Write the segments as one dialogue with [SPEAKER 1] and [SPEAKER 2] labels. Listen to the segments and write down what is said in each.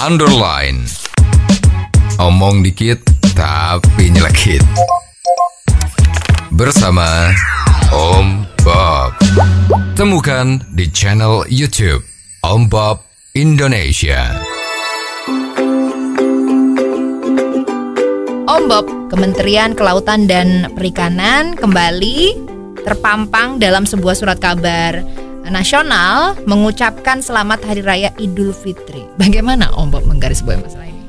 [SPEAKER 1] underline. Omong dikit tapi nyelekit. Bersama Om Bob. Temukan di channel YouTube Om Bob Indonesia.
[SPEAKER 2] Om Bob, Kementerian Kelautan dan Perikanan kembali terpampang dalam sebuah surat kabar nasional mengucapkan selamat Hari Raya Idul Fitri. Bagaimana Om Bob menggarisbawahi masalah ini?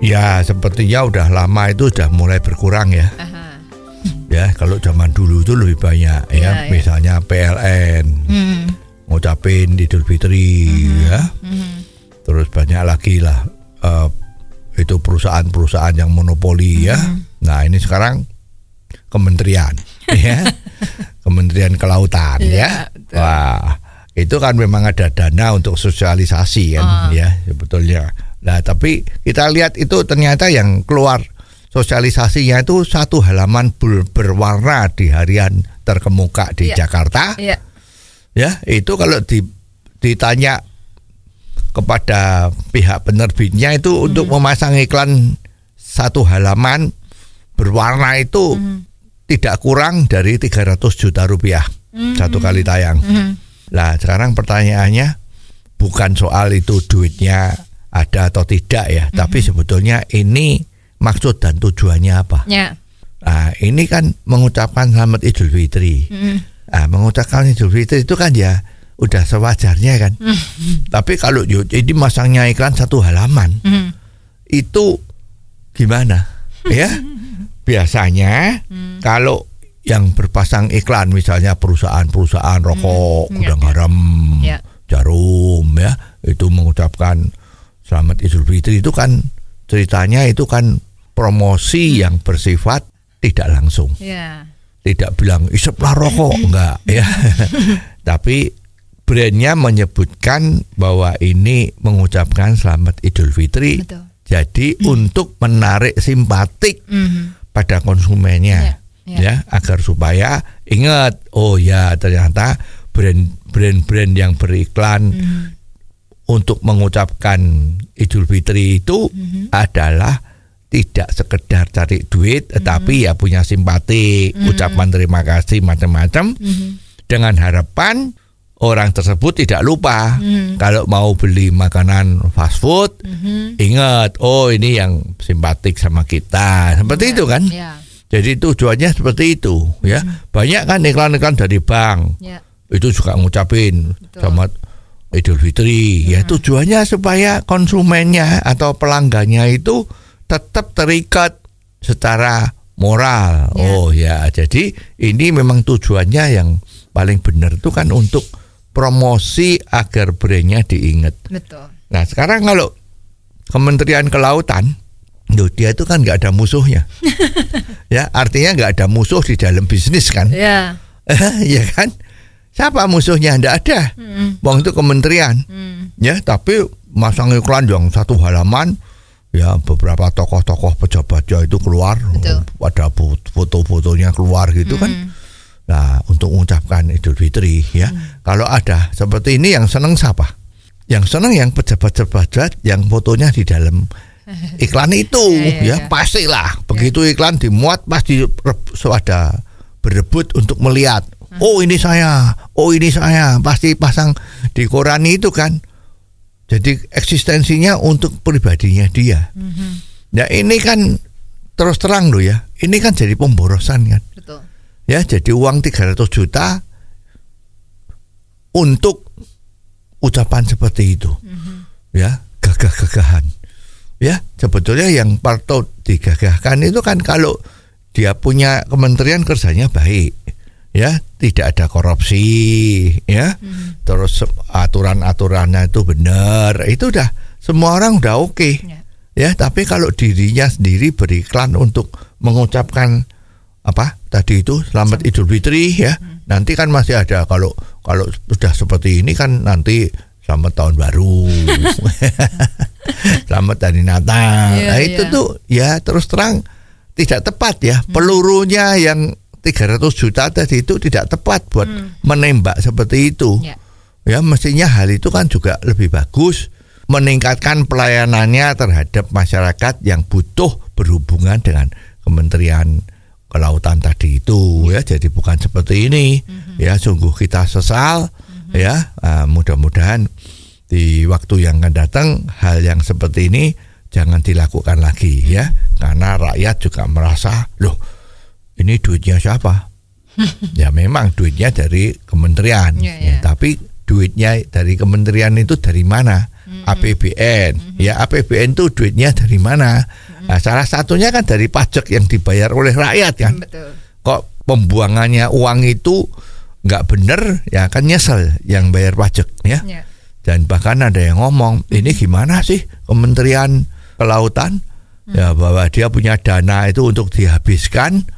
[SPEAKER 3] Ya sepertinya udah lama itu udah mulai berkurang ya.
[SPEAKER 2] Aha.
[SPEAKER 3] Ya kalau zaman dulu itu lebih banyak ya.
[SPEAKER 2] Ya, ya.
[SPEAKER 3] Misalnya PLN
[SPEAKER 2] Hmm.
[SPEAKER 3] ngucapin Idul Fitri ya.
[SPEAKER 2] Hmm.
[SPEAKER 3] Terus banyak lagi lah eh, itu perusahaan-perusahaan yang monopoli ya. Nah ini sekarang kementerian ya. Kementerian Kelautan
[SPEAKER 2] Iya,
[SPEAKER 3] ya.
[SPEAKER 2] betul.
[SPEAKER 3] Wah, itu kan memang ada dana untuk sosialisasi kan
[SPEAKER 2] Ah.
[SPEAKER 3] ya sebetulnya. Nah, tapi kita lihat itu ternyata yang keluar sosialisasinya itu satu halaman ber- berwarna di harian terkemuka di
[SPEAKER 2] Iya.
[SPEAKER 3] Jakarta.
[SPEAKER 2] Iya.
[SPEAKER 3] Ya, itu kalau di, ditanya kepada pihak penerbitnya itu
[SPEAKER 2] Hmm.
[SPEAKER 3] untuk memasang iklan satu halaman berwarna itu
[SPEAKER 2] Hmm.
[SPEAKER 3] tidak kurang dari 300 juta rupiah satu kali tayang.
[SPEAKER 2] Hmm.
[SPEAKER 3] Nah, sekarang pertanyaannya bukan soal itu duitnya ada atau tidak ya, tapi sebetulnya ini maksud dan tujuannya apa?
[SPEAKER 2] Ya.
[SPEAKER 3] Nah, ini kan mengucapkan selamat Idul Fitri.
[SPEAKER 2] Hmm.
[SPEAKER 3] Nah, mengucapkan Idul Fitri itu kan ya udah sewajarnya kan. Tapi kalau ini masangnya iklan satu halaman,
[SPEAKER 2] Hmm.
[SPEAKER 3] itu gimana? ya. Biasanya kalau yang berpasang iklan misalnya perusahaan-perusahaan rokok,
[SPEAKER 2] Hmm,
[SPEAKER 3] gudang
[SPEAKER 2] ya, ya.
[SPEAKER 3] garam,
[SPEAKER 2] Ya.
[SPEAKER 3] jarum ya, itu mengucapkan selamat Idul Fitri itu kan ceritanya itu kan promosi yang bersifat tidak langsung
[SPEAKER 2] Ya.
[SPEAKER 3] tidak bilang iseplah rokok enggak ya tapi brandnya menyebutkan bahwa ini mengucapkan selamat Idul Fitri
[SPEAKER 2] Betul.
[SPEAKER 3] jadi untuk menarik simpatik
[SPEAKER 2] Hmm.
[SPEAKER 3] pada konsumennya
[SPEAKER 2] Ya, ya.
[SPEAKER 3] ya agar supaya ingat oh ya ternyata brand brand-brand yang beriklan
[SPEAKER 2] Hmm.
[SPEAKER 3] untuk mengucapkan Idul Fitri itu
[SPEAKER 2] Hmm.
[SPEAKER 3] adalah tidak sekedar cari duit tetapi ya punya simpati ucapan terima kasih macam-macam
[SPEAKER 2] Hmm.
[SPEAKER 3] dengan harapan orang tersebut tidak lupa
[SPEAKER 2] Hmm.
[SPEAKER 3] kalau mau beli makanan fast food
[SPEAKER 2] Hmm.
[SPEAKER 3] ingat oh ini yang simpatik sama kita seperti itu kan
[SPEAKER 2] Ya.
[SPEAKER 3] Jadi tujuannya seperti itu ya banyak kan iklan-iklan dari bank
[SPEAKER 2] Ya.
[SPEAKER 3] itu juga ngucapin
[SPEAKER 2] Betul.
[SPEAKER 3] selamat Idul Fitri ya tujuannya supaya konsumennya atau pelanggannya itu tetap terikat secara moral
[SPEAKER 2] Ya.
[SPEAKER 3] oh ya jadi ini memang tujuannya yang paling benar itu kan untuk promosi agar brandnya diingat
[SPEAKER 2] Betul.
[SPEAKER 3] nah sekarang kalau Kementerian Kelautan Loh, dia itu kan nggak ada musuhnya ya artinya nggak ada musuh di dalam bisnis kan
[SPEAKER 2] Ya.
[SPEAKER 3] ya kan? Siapa musuhnya? Tidak ada.
[SPEAKER 2] Hmm.
[SPEAKER 3] Bang itu kementerian.
[SPEAKER 2] Hmm.
[SPEAKER 3] Ya, tapi masang iklan yang satu halaman ya beberapa tokoh-tokoh pejabatnya itu keluar
[SPEAKER 2] Betul.
[SPEAKER 3] ada fo- foto-fotonya keluar gitu kan. Nah, untuk mengucapkan Idul Fitri ya. Kalau ada seperti ini yang seneng siapa? Yang seneng yang pejabat-pejabat yang fotonya di dalam iklan itu
[SPEAKER 2] Ya, ya,
[SPEAKER 3] ya,
[SPEAKER 2] ya.
[SPEAKER 3] pastilah. Begitu iklan dimuat pasti ada berebut untuk melihat. Oh ini saya oh ini saya. Pasti pasang di koran itu kan. Jadi eksistensinya untuk pribadinya dia. Ya ini kan terus terang loh ya. Ini kan jadi pemborosan kan.
[SPEAKER 2] Betul.
[SPEAKER 3] ya jadi uang 300 juta untuk ucapan seperti itu. Ya gagah-gagahan ya sebetulnya yang patut digagahkan itu kan kalau dia punya kementerian kerjanya baik. Ya tidak ada korupsi ya. Terus aturan-aturannya itu benar. Itu udah semua orang udah oke.
[SPEAKER 2] Ya.
[SPEAKER 3] ya tapi kalau dirinya sendiri beriklan untuk mengucapkan apa? Tadi itu selamat Idul Fitri ya. Nanti kan masih ada kalau kalau sudah seperti ini kan nanti selamat tahun baru selamat hari Natal.
[SPEAKER 2] Iya,
[SPEAKER 3] nah itu
[SPEAKER 2] iya.
[SPEAKER 3] tuh ya terus terang tidak tepat ya. Pelurunya yang 300 juta tadi itu tidak tepat buat menembak seperti itu.
[SPEAKER 2] Ya.
[SPEAKER 3] ya mestinya hal itu kan juga lebih bagus meningkatkan pelayanannya terhadap masyarakat yang butuh berhubungan dengan Kementerian Kelautan tadi itu ya. Jadi bukan seperti ini. Ya sungguh kita sesal ya. Uh, mudah-mudahan di waktu yang akan datang hal yang seperti ini jangan dilakukan lagi ya. Karena rakyat juga merasa loh ini duitnya siapa? Ya memang duitnya dari kementerian.
[SPEAKER 2] Ya,
[SPEAKER 3] ya,
[SPEAKER 2] ya.
[SPEAKER 3] tapi duitnya dari kementerian itu dari mana? APBN ya APBN itu duitnya dari mana? Nah, salah satunya kan dari pajak yang dibayar oleh rakyat kan?
[SPEAKER 2] Betul.
[SPEAKER 3] kok pembuangannya uang itu nggak bener? Ya kan nyesel yang bayar pajak ya.
[SPEAKER 2] Ya.
[SPEAKER 3] Dan bahkan ada yang ngomong ini gimana sih Kementerian Kelautan? Ya bahwa dia punya dana itu untuk dihabiskan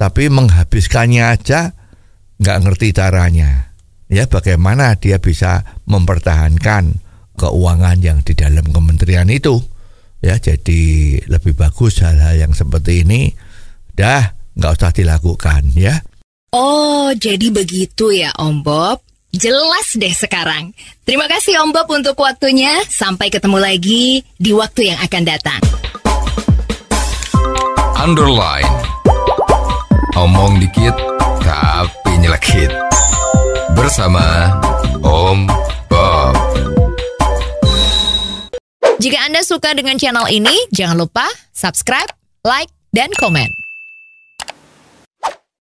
[SPEAKER 3] tapi menghabiskannya aja nggak ngerti caranya. Ya bagaimana dia bisa mempertahankan keuangan yang di dalam kementerian itu? Ya jadi lebih bagus hal-hal yang seperti ini dah nggak usah dilakukan ya.
[SPEAKER 4] Oh, jadi begitu ya Om Bob. Jelas deh sekarang. Terima kasih Om Bob untuk waktunya. Sampai ketemu lagi di waktu yang akan datang.
[SPEAKER 1] Underline. Omong dikit tapi nyelekit. Bersama Om Bob.
[SPEAKER 2] Jika Anda suka dengan channel ini, jangan lupa subscribe, like, dan komen.